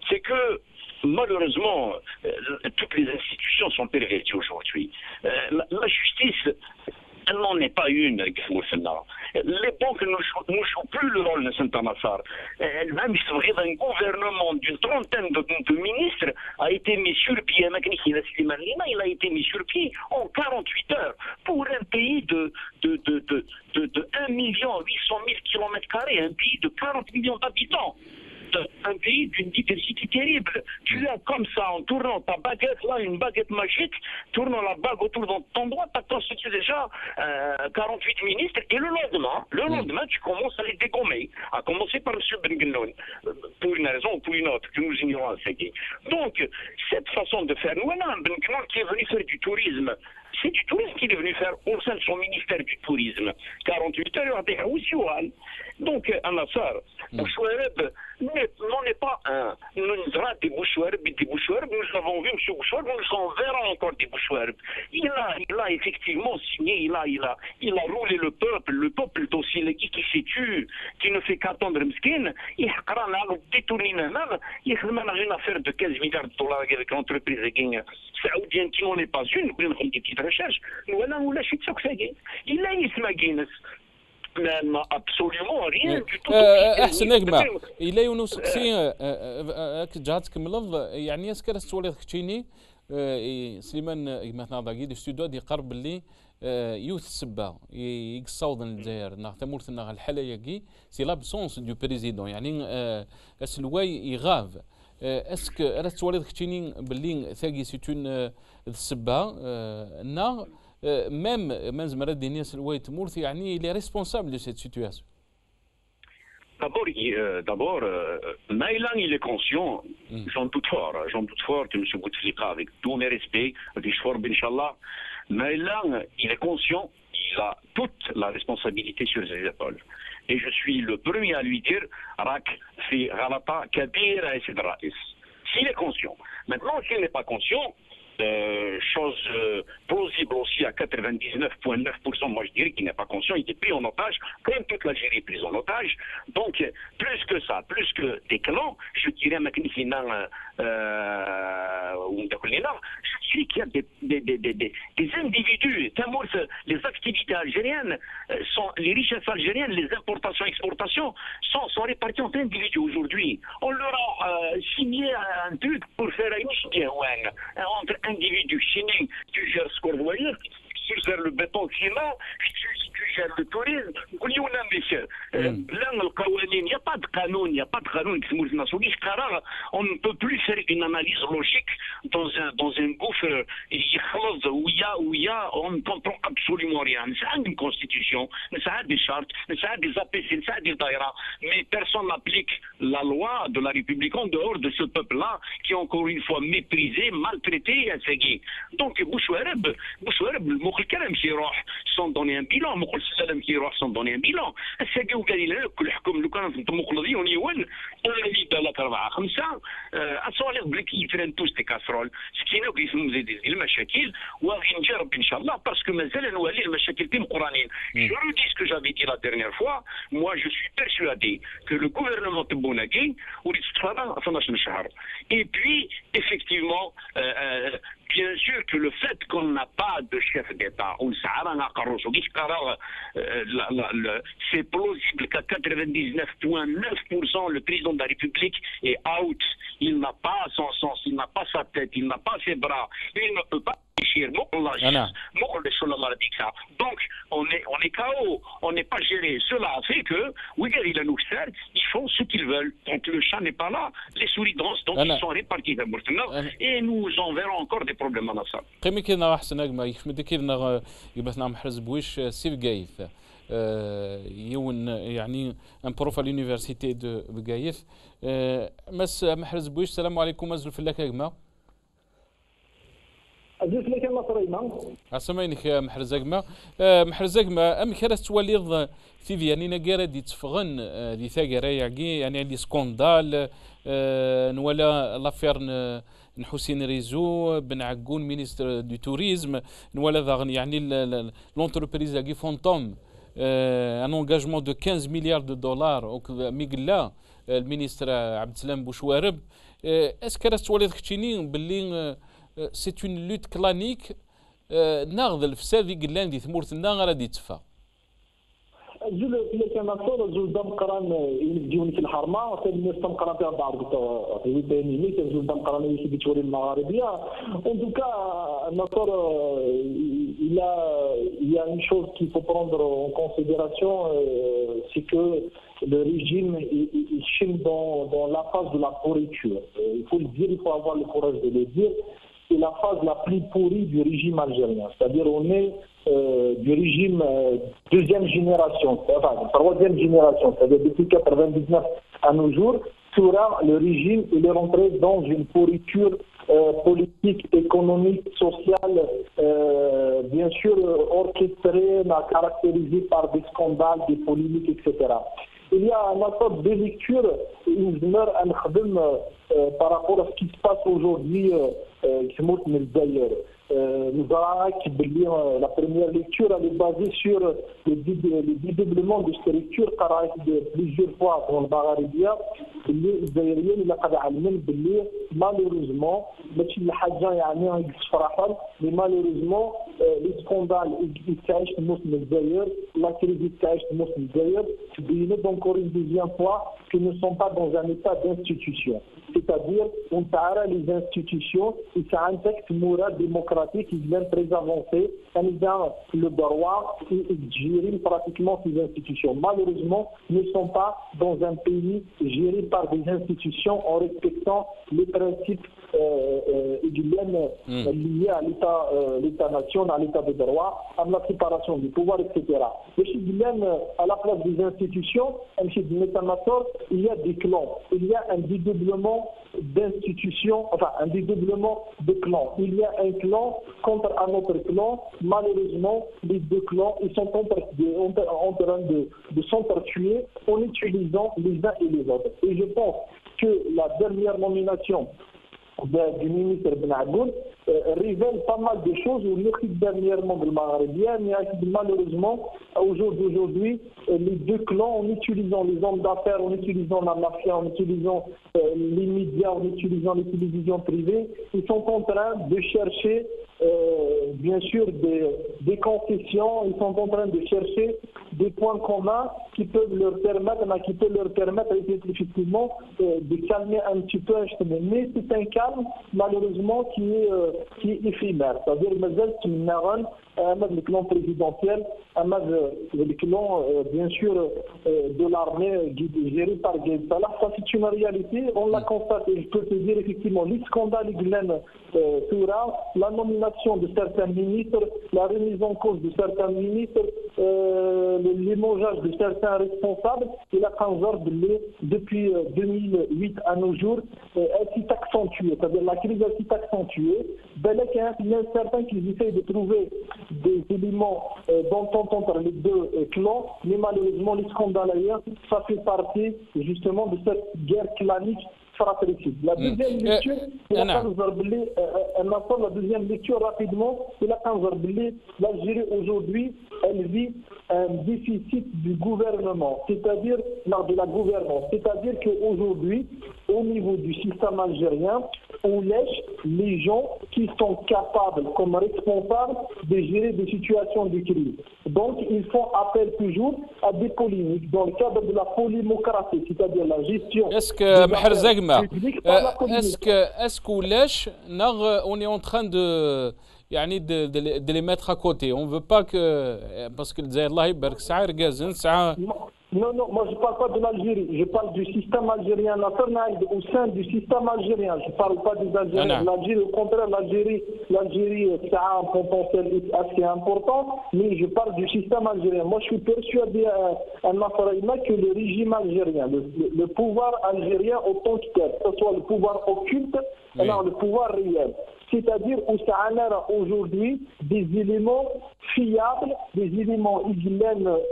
c'est que malheureusement, euh, toutes les institutions sont perverties aujourd'hui. Euh, la, la, justice, elle n'en est pas une, Les banques ne jouent, jouent plus le rôle de Saint-Amassar. Même un gouvernement d'une trentaine de, ministres a été mis sur pied, il a été mis sur pied en 48 heures pour un pays de, de, de, de, de, de 1 million 800 000 km, un pays de 40 millions d'habitants un pays d'une diversité terrible. Tu as comme ça, en tournant ta baguette, là, une baguette magique, tournant la bague autour de ton doigt, tu as constitué déjà euh, 48 ministres, et le lendemain, le lendemain, tu commences à les dégommer, à commencer par M. Ben pour une raison ou pour une autre, que nous ignorons, c'est Donc, cette façon de faire, nous, un Ben qui est venu faire du tourisme c'est du tourisme qu'il est venu faire au sein de son ministère du tourisme. 48 heures, il y a des Donc, Anassar, Bouchouareb n'en est pas un. Nous avons des Bouchouareb des Bouchouareb. Nous avons vu M. Bouchouareb, nous en verrons encore des Bouchouareb. Il a, il a effectivement signé, il a, il, a, il a roulé le peuple. Le peuple est aussi qui, qui s'est tué, qui ne fait qu'attendre Mskin. Il a détourné. Il a une affaire de 15 milliards de dollars avec l'entreprise saoudienne qui n'en est pas une. Nous avons des petites recherches. Nous avons la chute Il a une Guinness. ما ابسوليومون ريان دو أحسن اجمع إلى يونس سي جات تكمل يعني أسكر تولي كتشيني سليمان مثلا ضاقي دي ستوديو دي قرب اللي يوث السبا يقصاوض الجزائر. نا تمورت نا الحاله ياكي سي لابسونس دو بريزيدون. يعني اسلواي يغاف. أسك راه تولي كتشيني باللي ثاقي سيتون السبا نا même, même Maradini Mourthi, il est responsable de cette situation. D'abord, euh, d'abord euh, Maïlan, il est conscient, mm. j'en doute fort, j'en doute fort que M. Bouteflika, avec tous mes respects, Bishfor Inch'Allah, Maïlan, il est conscient, il a toute la responsabilité sur ses épaules. Et je suis le premier à lui dire, Rak, fi Ghalata, Kabir, et S'il est conscient. Maintenant, s'il n'est pas conscient, euh, chose euh, plausible aussi à 99,9%, moi je dirais qu'il n'est pas conscient, il est pris en otage, comme toute l'Algérie est prise en otage. Donc, plus que ça, plus que des clans, je dirais maintenant, je dirais qu'il y a des, des, des, des, individus, les activités algériennes, sont, les richesses algériennes, les importations, exportations, sont, sont réparties entre individus aujourd'hui. On leur a signé un truc pour faire un entre individu chinois tu gères ce qu'on tu gères le béton climat, tu, tu gères le tourisme. Euh, hmm. Il n'y a pas de canon, il n'y a pas de canon. On ne peut plus faire une analyse logique dans un, dans un gouffre euh, où il y a, où il y a, on ne comprend absolument rien. Ça a une constitution, ça a des chartes, ça a des APC, ça a des daïras. Mais personne n'applique la loi de la République en dehors de ce peuple-là qui est encore une fois méprisé, maltraité et inségué. Donc, Bouchouareb, Bouchouareb, le الكلام كي يروح سون دوني ان بيلون مقول السلام كي يروح سون دوني ان بيلون الساقي وقال لنا كل حكم لو كانت مقلدي ونيون اللي لك اربعه خمسة. اصولي بلك يفرن توس دي كاسرول. سكينة وكيفهم زيد المشاكل وغادي نجرب إن شاء الله باسكو مازال نولي المشاكل تيم قرانين جو رو دي سكو جافي دي لا ديرنيير فوا موا جو سوي بيرسوادي كو لو غوفرنمون تبوناكي وليت تتفرغ 12 شهر اي بوي افيكتيفمون bien sûr que le fait qu'on n'a pas de chef d'État, c'est plausible qu'à 99,9% le président de la République est out. Il n'a pas son sens, il n'a pas sa tête, il n'a pas ses bras, il ne peut pas donc, on est, on est KO, on n'est pas géré. Cela a fait que, oui, il a nous ils font ce qu'ils veulent. Donc, le chat n'est pas là, les souris dansent, donc ils sont répartis et nous en verrons encore des problèmes dans ça. قيمة كنا أحسن أجمع يخمد كنا يبثنا محرز بويش سيف جايث يون يعني ان بروف à l'université de بقايث مس محرز بويش السلام عليكم أزل في الله كجمع أجلس لك المصرينا أسمعينك محرز أجمع أه، محرز أجمع أم كرا توليض في يعني نقارة دي تفغن أه، دي ثاقرة يعني عندي سكوندال أه، نولا لافير نحسين ريزو بن عقون مينيستر دو توريزم نولا ذاغن يعني لونتربريز كي فونتوم. أن انجاجمون دو 15 مليار دو دولار ميقلا المينيستر عبد السلام بوشوارب. اسكرا توليض كتشيني باللي سي اون لوت كلانيك ناغذ الفساد اللي قلان دي ثمورتنا غادي يتفا جل إلا كان صور جل دم قران ينجون في الحرمة كان دم قران في أربعة في ويتاني كان جل دم قران يسي بتوري المغاربية En tout cas, Nassor, il a, il y a une chose qu'il faut prendre en considération, c'est que le régime il, il chine dans, dans la phase de la pourriture. Il faut le dire, il faut avoir le courage de le dire c'est la phase la plus pourrie du régime algérien. C'est-à-dire on est euh, du régime euh, deuxième génération, enfin troisième génération, c'est-à-dire depuis 99 à nos jours, le régime il est rentré dans une pourriture euh, politique, économique, sociale, bien sûr orchestrée, caractérisée par des scandales, des polémiques, etc. Il y a un ensemble de lectures une demeure un par rapport à ce qui se passe aujourd'hui آه، تموت من الزيارات nous avons qui la première lecture elle est basée sur le, dédoublement de cette lecture de plusieurs fois dans le Bararibia اللي الجزائريين اللي قد علمن باللي مالوريزمون ماشي الحاجه يعني فرحا مي مالوريزمون لي سكوندال يتعيش في الموسم الجزائر لا كريز يتعيش في الموسم الجزائر تبينوا دونك اون دوزيام فوا que ne sont pas dans un état d'institution. C'est-à-dire, on a les institutions, et c'est un texte moral démocratique qui vient très avancé, et dans le droit et gérer pratiquement ces institutions. Malheureusement, ne sont pas dans un pays géré par des institutions en respectant les principes euh, euh, hmm. liés à l'État, euh, l'État-nation, à l'État de droit, à la séparation du pouvoir, etc. Mais à la place des institutions, il y a des clans, il y a un dédoublement d'institutions, enfin un dédoublement de clans. Il y a un clan contre un autre clan. Malheureusement, les deux clans ils sont en, train de, de s'entretuer en utilisant les uns et les autres. Et je pense que la dernière nomination du ministre Ben Agoun euh, révèle pas mal de choses au dernièrement de Maghrébien, mais malheureusement, aujourd'hui, euh, les deux clans, en utilisant les hommes d'affaires, en utilisant la mafia, en utilisant euh, les médias, en utilisant les télévisions privées, ils sont en train de chercher euh, bien sûr des, des, concessions, ils sont en train de chercher des points communs qui peuvent leur permettre, qui peuvent leur permettre effectivement euh, de calmer un petit peu Mais c'est un calme malheureusement qui est, euh, qui est éphémère. C'est-à-dire le clan présidentiel, le clan bien sûr de l'armée géré par Gaël. Ça c'est une réalité, on l'a constaté. Je peux te dire effectivement les scandales Glen Toura, la nomination de certains ministres, la remise en cause de certains ministres, euh, limogeage de certains responsables, et la de depuis 2008 euh, à nos jours, euh, s'est accentuée. C'est-à-dire la crise s'est accentuée. Ben, il y a certains qui essayent de trouver des éléments euh, d'entente entre les deux clans, mais malheureusement, les scandales ailleurs, ça fait partie justement de cette guerre clanique la deuxième lecture, la deuxième lecture rapidement, la l'Algérie aujourd'hui, elle vit un déficit du gouvernement, c'est-à-dire de la gouvernance. C'est-à-dire qu'aujourd'hui, au niveau du système algérien, on lèche les gens qui sont capables, comme responsables, de gérer des situations de crise. Donc, ils font appel toujours à des polémiques dans le cadre de la polémocratie, c'est-à-dire la gestion. Est-ce que, est-ce que, est-ce que on est en train de يعني de, de, de les mettre à côté on veut pas que parce que الجزائر الله يبارك ساعه رقازن ساعه non, non, moi je ne parle pas de l'Algérie, je parle du système algérien national au sein du système algérien. Je ne parle pas des Algériens. L'Algérie, au contraire, l'Algérie, l'Algérie, a un potentiel assez important, mais je parle du système algérien. Moi je suis persuadé à, à que le régime algérien, le, le, pouvoir algérien autant que tel, que ce soit le pouvoir occulte, oui. non, le pouvoir réel, c'est-à-dire ça a aujourd'hui des éléments fiables, des éléments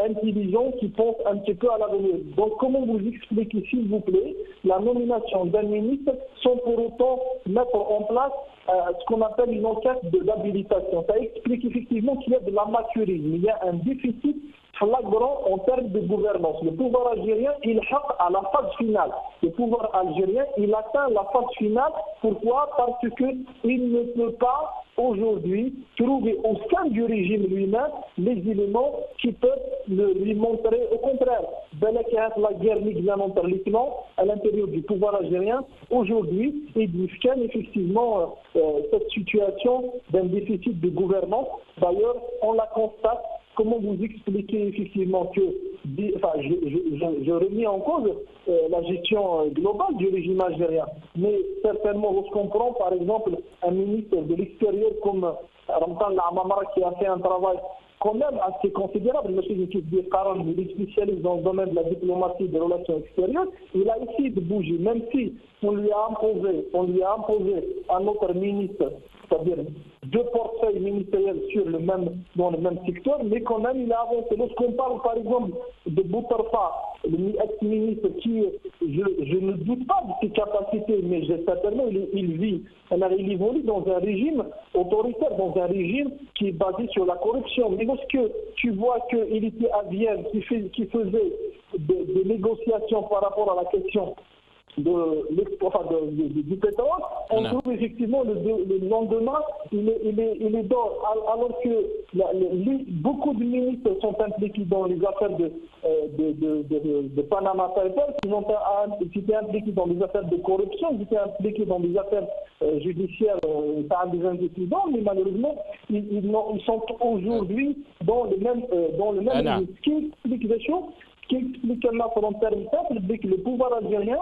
intelligents qui pensent un petit peu à l'avenir. Donc comment vous expliquez, s'il vous plaît, la nomination d'un ministre sans pour autant mettre en place euh, ce qu'on appelle une enquête d'habilitation? Ça explique effectivement qu'il y a de l'amateurisme, il y a un déficit flagrant en termes de gouvernance. Le pouvoir algérien, il à la phase finale. Le pouvoir algérien, il atteint la phase finale. Pourquoi? Parce qu'il ne peut pas aujourd'hui trouver au sein du régime lui-même les éléments qui peuvent lui montrer au contraire. La guerre entre à l'intérieur du pouvoir algérien, aujourd'hui, discute effectivement euh, cette situation d'un déficit de gouvernance. D'ailleurs, on la constate comment vous expliquez effectivement que, enfin, je, remets en cause euh, la gestion euh, globale du régime algérien, mais certainement lorsqu'on prend par exemple un ministre de l'extérieur comme Ramtan Lamamara qui a fait un travail quand même assez considérable. Monsieur Karan, il est spécialiste dans le domaine de la diplomatie des relations extérieures. Il a essayé de bouger, même si on lui a imposé, on lui a imposé à notre ministre c'est-à-dire deux portefeuilles ministériels sur le même, dans le même secteur, mais quand même il a avancé. Lorsqu'on parle par exemple de Boutarfa, l'ex-ministre qui, je, ne doute pas de ses capacités, mais certainement il, il vit, il évolue dans un régime autoritaire, dans un régime qui est basé sur la corruption. Mais lorsque tu vois qu'il était à Vienne, qui, qui faisait des négociations par rapport à la question de l'exploit du pétrole, on trouve effectivement le, le lendemain, il est, il, est, il est d'or, alors que beaucoup de ministres sont impliqués dans les affaires de, euh, de, de, de, Panama Papers, ils ont été impliqués dans les affaires de corruption, ils étaient impliqués dans des affaires euh, judiciaires euh, par des incidents, mais malheureusement, ils, ils, sont aujourd'hui dans le même, euh, dans le même ce qui explique des choses, ce qui explique c'est que le pouvoir algérien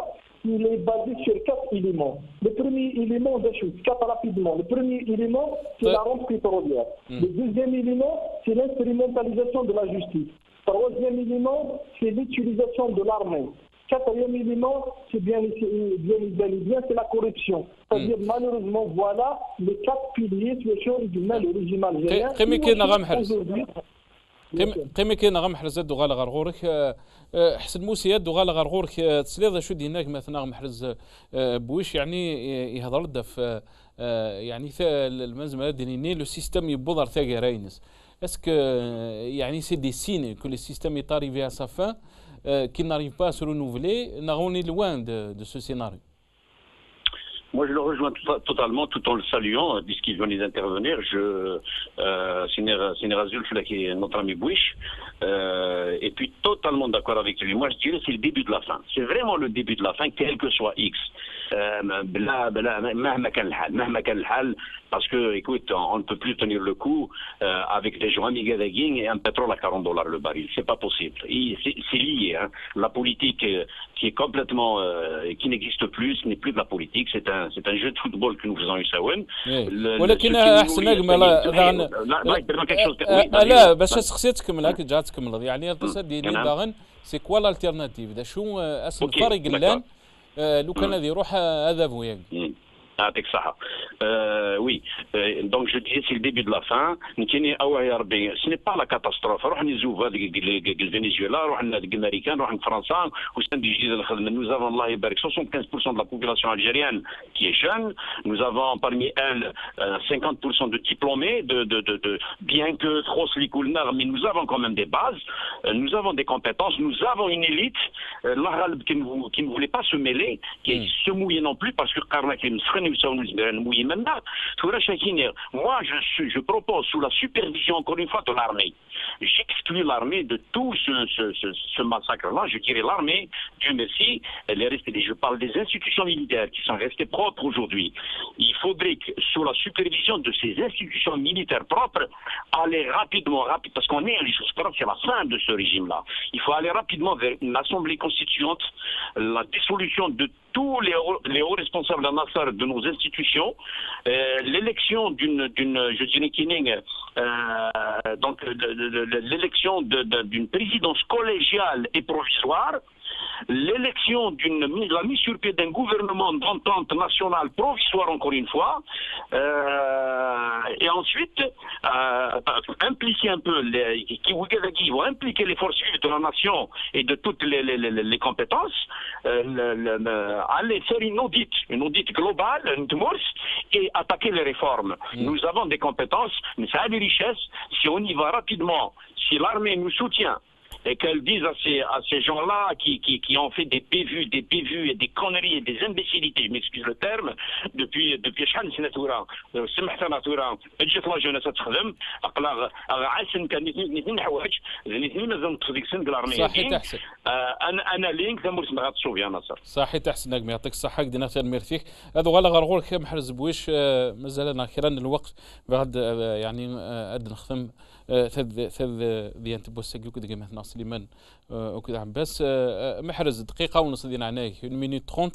il est basé sur quatre éléments. Le premier élément, des choses, quatre rapidement. Le premier élément, c'est la rente pétrolière. Hmm. Le deuxième élément, c'est l'instrumentalisation de la justice. Troisième élément, c'est l'utilisation de l'armée. Quatrième élément, c'est bien, bien, bien, bien c'est la corruption. C'est-à-dire, hmm. malheureusement, voilà les quatre piliers sur lesquels le régime algérien. قيمة كاين غا محرز دو غالا غرغورك آه، آه، حسن موسى دو غالا غرغورك آه، تسليض شو هناك مثلا محرز بويش؟ يعني يهضر في يعني المنزل ديني لو سيستم يبوضر ثاقي راينس اسك يعني سي دي سين كو لو سيستم يطاري فيها سافان كي ناريف با سو رونوفلي نغوني لوان دو سو سيناريو. Moi, je le rejoins totalement, tout en le saluant, puisqu'il venait d'intervenir. Je, euh, Azul, qui est notre ami Bouich, euh, et puis totalement d'accord avec lui. Moi, je dirais c'est le début de la fin. C'est vraiment le début de la fin, quel que soit X. Euh, parce que, écoute, on ne peut plus tenir le coup euh, avec des gens Gadagin et un pétrole à 40 dollars le baril. C'est pas possible. C'est lié. Hein. La politique euh, qui est complètement, euh, qui n'existe plus, ce n'est plus de la politique. C'est un, c'est un jeu de football que nous faisons avec Sawen. ولكن احسن اجمل لا لا باش سقسيتكم لك جاتكم يعني الاقتصاد ديالي باغن سي كوا l'alternative شو اسم الفرق اللان لو كان هذا يروح هذا فوياك يعطيك الصحة وي دونك جو ديزي سي الديبي دو لا فان نتيني او يا ربي سي با لا كاتاستروف روح نزوف هذيك الفنزويلا روح الامريكان روح فرنسا وسند جديد الخدمة nous avons الله يبارك 75% de la population algérienne qui est jeune nous avons parmi elles 50% de diplômés de, de, de, de bien que trop ليكولنا mais nous avons quand même des bases nous avons des compétences nous avons une élite qui ne, qui ne voulait pas se mêler qui se mouiller non plus parce que قارنا كي مسخن moi, je, je propose sous la supervision, encore une fois, de l'armée. J'exclus l'armée de tout ce, massacre-là. Je dirais l'armée, Dieu merci, elle est restée, je parle des institutions militaires qui sont restées propres aujourd'hui. Il faudrait que, sous la supervision de ces institutions militaires propres, aller rapidement, rapide, parce qu'on est, je c'est la fin de ce régime-là. Il faut aller rapidement vers une assemblée constituante, la dissolution de tous les hauts, les hauts responsables de nos institutions, euh, l'élection d'une, d'une, je dirais, l'élection d'une présidence collégiale et provisoire, l'élection d'une la mise sur pied d'un gouvernement d'entente nationale provisoire encore une fois, euh, et ensuite euh, impliquer un peu les qui vont impliquer les forces vives de la nation et de toutes les, les, les, compétences, euh, aller faire une audit, une audit globale, une et attaquer les réformes. Mm. Nous avons des compétences, mais ça a des richesses. Si on y va rapidement, si l'armée nous soutient, et qu'elle dise à ces, à ces gens-là qui, qui, qui, ont fait des pévus, des pévus et des conneries et des imbécilités, je m'excuse le terme, depuis depuis شحال سنه ورا سمحت ورا جات لا جونيس تخدم عقلا عاسن كان اثنين حوايج اثنين مازال نقص ديك السن قال صحي تحسن أنا أنا لينك ثمرت ما غاتشوف يا ناصر صحي تحسن نجم يعطيك الصحه قدنا تنمير فيك هذا غالا غرغور محرز بويش مازال أنا الوقت بعد يعني نخدم ثذ ثذ ديان تبوسك وكذا كما ناس سليمان آه، وكذا. عباس آه، آه، محرز دقيقة ونص ديال عناك اون مينوت 30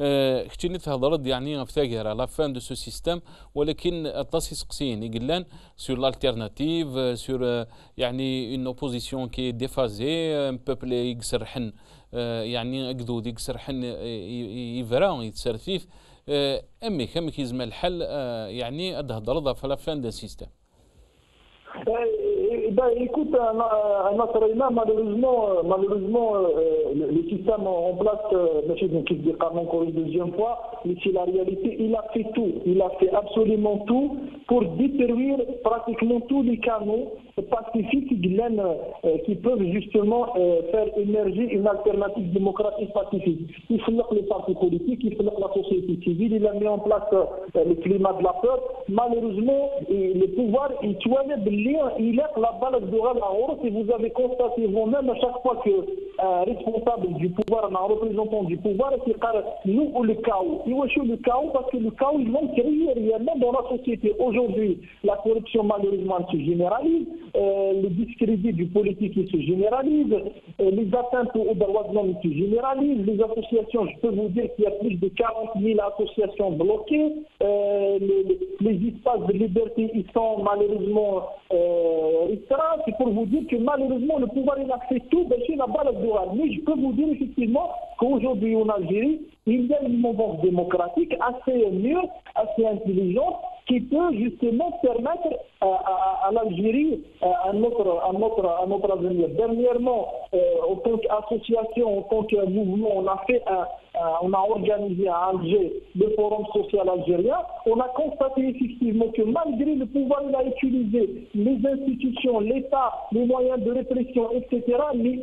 آه، كنتي تهضر يعني في لا فان دو سو سيستيم ولكن اطاس يسقسين. يقلان سور لالتيرناتيف سور يعني اون اوبوزيسيون كي ديفازي ان بوبل يقصر حن آه، يعني اقدود يقصر حن يفرا يتسرفيف امي كم كيزم الحل يعني ادهضر في لا فان دو سيستيم. Ay, ben, écoute, un autre élément, malheureusement, euh, malheureusement euh, le, le système en place, euh, M. Dekam, encore une deuxième fois, mais c'est la réalité, il a fait tout, il a fait absolument tout pour détruire pratiquement tous les canaux pacifiques qui, euh, peuvent justement euh, faire émerger une alternative démocratique pacifique. Il faut que les partis politiques, il faut que la société civile, il a mis en place euh, le climat de la peur. Malheureusement, le pouvoir, il il est la vous avez constaté vous-même à chaque fois que responsable du pouvoir, un représentant du pouvoir, qui parle nous ou le chaos. Il voit le chaos parce que le chaos, ils vont créer réellement dans la société. Aujourd'hui, la corruption malheureusement se généralise, euh, le discrédit du politique se généralise, euh, les atteintes aux droits de l'homme se généralisent, les associations, je peux vous dire qu'il y a plus de 40 000 associations bloquées, euh, les, espaces de liberté ils sont malheureusement euh, restreints. C'est pour vous dire que malheureusement le pouvoir il a fait tout ben, la balle je peux vous dire effectivement qu'aujourd'hui en Algérie, il y a une mouvance démocratique assez mûre, assez intelligente, qui peut justement permettre à, à- à l'Algérie euh, autre, un autre avenir. Dernièrement, euh, en tant qu'association, en tant que mouvement, on a fait un- on a organisé à Alger le Forum social algérien. On a constaté effectivement que malgré le pouvoir qu'il a utilisé, les institutions, l'État, les moyens de répression, etc.,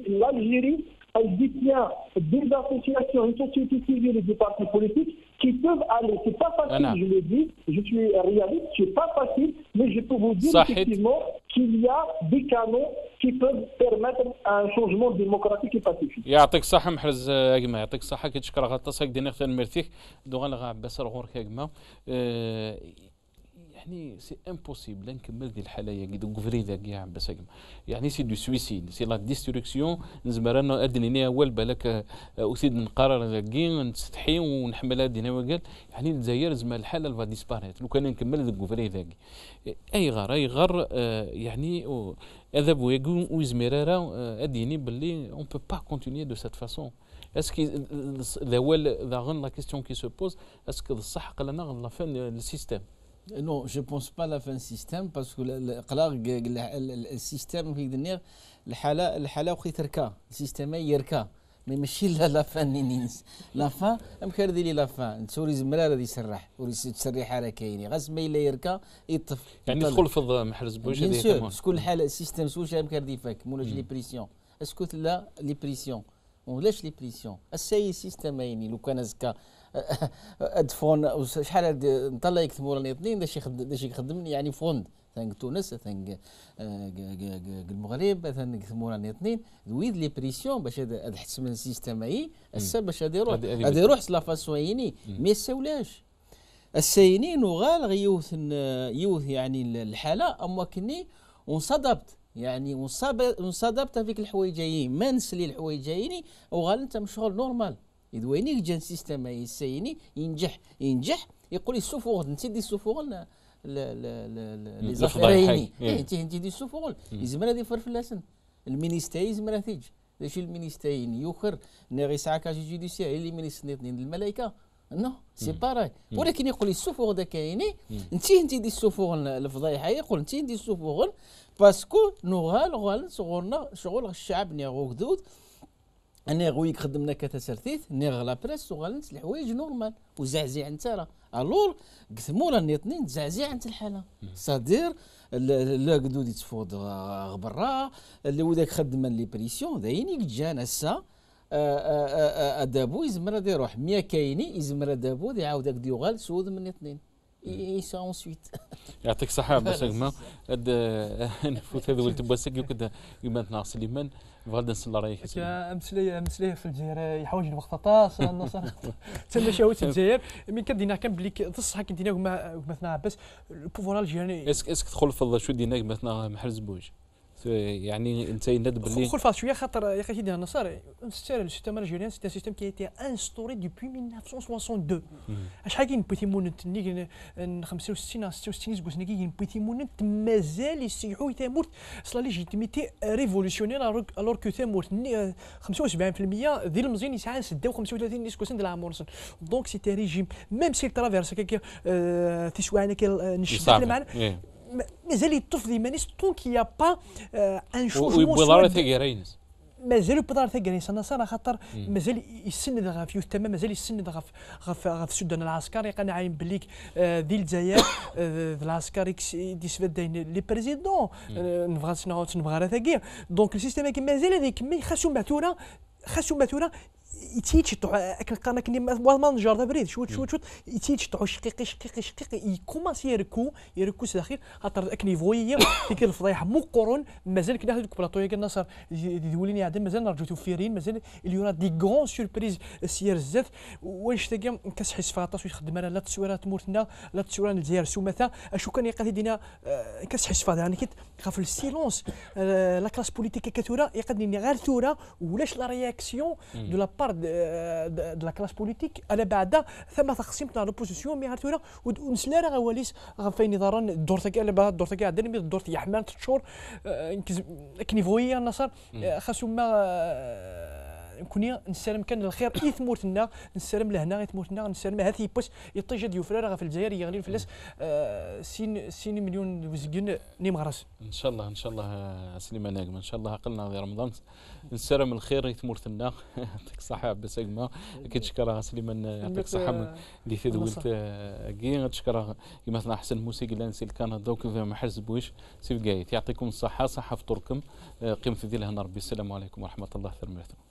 l'Algérie elle détient des associations, une société civile et des partis politiques qui peuvent aller. C'est pas facile, Anna. je le dis, je suis réaliste, c'est pas facile, mais je peux vous dire Sahid. effectivement qu'il y a des canaux qui peuvent permettre un changement démocratique et pacifique. يعطيك الصحة محرز آه، أجمع يعطيك الصحة كتشكر غطاسك دينا اختار مرتيك دوغان غا عباس الغور كاجما آه، يعني سي امبوسيبل نكمل دي يا كيدو كفري ذاك يا عباس أجمع يعني سي دو سويسيد سي لا ديستركسيون نزمر أنا ادنيني اول بالك آه، اثيد نقرر ذاكي نستحي ونحملها دينا وقال. يعني الجزائر زعما الحالة فا ديسباريت. لو كان نكمل ذاك كفري ذاك أي غار أي غار آه، يعني هذا بويقون ويزميرارا أديني باللي اون بو با كونتينيي دو سيت فاسون اسكو ذا لا كيستيون كي سو بوز اسكو الصح قلنا لا فان السيستيم Non, je pense pas la fin système parce que le- le- قلق ال- ال- السيستم في الدنيا الحالة الحالة وخي تركا السيستم يركا ما يمشي لا لا فان نينس لا فان ام كاردي لي لا فان تسوري زمرار غادي يسرح وري تسريح على كايني غاس ما الا يركا يطف يعني يطلع. دخل في محرز بوش بيان هذه سور. شكون الحالة السيستم سوش ام كاردي فاك مولاش لي بريسيون اسكو لا لي بريسيون ولاش لي بريسيون السي سيستم يعني لو كان زكا ادفون شحال نطلع يكتبوا راني اثنين داش يخدم داش يخدم يعني فوند ثانك تونس ثانك المغرب ثانك يكتبوا راني اثنين ويد لي بريسيون باش هذا هاد حسب السيستم اي السا باش هذا يروح هذا يروح لا فاسويني ما يساولاش السينين وغال يوث يوث يعني الحاله اما كني وانصدبت يعني وانصدبت فيك الحوايجايين ما نسلي الحوايجايين وغال انت مشغول نورمال يدويني جان سيستم السيني ينجح ينجح يقول لي السفوغ أنت دي لا لي زافيريني هاي. إيه. انت أنت دي السفوغ. يزمر هذه فرفلاسن المينيستاي يزمر تيج داش المينيستاين يوخر. نغي ساعة كاجي جوديسيال اللي مينيستي اثنين الملائكه نو سي باراي. ولكن يقول لي السفوغ دا كايني. أنت أنت دي السفوغ الفضايح يقول أنت دي السفوغ باسكو نوغال غال صغورنا شغل الشعب نيغو كدود أنا غويك خدمنا كتسرثيث نيغ لا بريس وغالنت الحوايج نورمال. وزعزع أنت راه. ألور قثمونا الاثنين تزعزع أنت الحالة. صدير لا قدود يتفوض غبرا اللي وداك خدم لي بريسيون دايني جان هسا ادابو يزمر هذا يروح ميا كايني يزمر ادابو يعاود هاك ديوغال سود من اثنين. اي سا اونسويت يعطيك الصحة بس هاد نفوت هذا ولد بوسك ناقص سليمان. غادي نسال رايك امسلي امسلي في الجزائر يحوج الوقت طاس تما شاوت الجزائر. من كدينا كان بلي تصح كنتينا مثلا عباس البوفوار الجيراني. اسك اسك تدخل في شو دينا مثلا محرز بوج يعني انت ند باللي خلفات شوية خاطر يا أخي سيدي النصر ستار السيستم الجيريان سيتي سيستم كي ايتي انستوري دوبوي 1962 شحال كاين بيتي مونت نيك 65 66 زكوس نيك كاين بيتي مونت مازال يسيحو يتامورت صلا ليجيتيميتي ريفولوسيونير الور كو تامورت 75% ذي المزين يسعى 36 زكوس د العمر دونك سيتي ريجيم. ميم سي ترافيرس كيك تسوى أنا كي نشد معنا مازال يطفي مانيس طون كي با ان شونجمون ويبغي ثقيرينس مازال بضار ثقرينس أنا صراحة خاطر مازال يسند غاف يوث تمام مازال يسند غاف غاف غاف السودان العسكري قنا عايم بليك ذي الجزائر العسكري ديسفاد داين لي بريزيدون نبغى نبغى ثقير دونك السيستم كي مازال هذيك مي خاصو معتوره خاصو معتوره يتيتشطوا كان كني ما نجار ذا بريد شوت شوت شوت. يتيتشطوا شقيقي شقيقي شقيقي. يكوماس يركو يركو سداخل خاطر اك نيفويه ديك الفضيحه مو قرون مازال كنا هذوك بلاطو يا النصر دولين عاد مازال نرجو توفيرين. مازال اليورا دي غون سوربريز سير الزات واش تلقى كتحس فاطاس ويخدم أنا لا تصويره تمورتنا لا تصويره الجزائر سومثا أشو كان يقاد دينا؟ كتحس فاطا يعني كيت خاف السيلونس. لا كلاس بوليتيك كثوره يقدني غير ثوره ولاش لا رياكسيون دو لا بار دو لا كلاس بوليتيك على بعد ثم تقسيم تاع لوبوزيسيون مي هارتورا ونسلا راه غواليس غفاين نظرا الدور تاعك على بعد الدور تاعك عندنا الدور تاع حمان تشور كنيفويا النصر خاصو ما كوني نسالم كان الخير اي ثمورتنا نسالم لهنا اي ثمورتنا نسالم هذه بوس يطيج ديو فرا في الجزائر يغني فلاس سين سين مليون وزقن نيم غرس إن شاء الله إن شاء الله سليمان ناقم إن شاء الله قلنا في رمضان. نسالم الخير اي ثمورتنا يعطيك الصحة عباس اقما كنشكر سليمان يعطيك الصحة اللي في دولت كي تشكر مثلا أحسن موسيقى لانسي دوك في محرز بويش. سيف قايت يعطيكم الصحة صحة فطوركم قيمه ذي لهنا ربي. السلام عليكم ورحمة الله وبركاته.